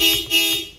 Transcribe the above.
Eek, eek.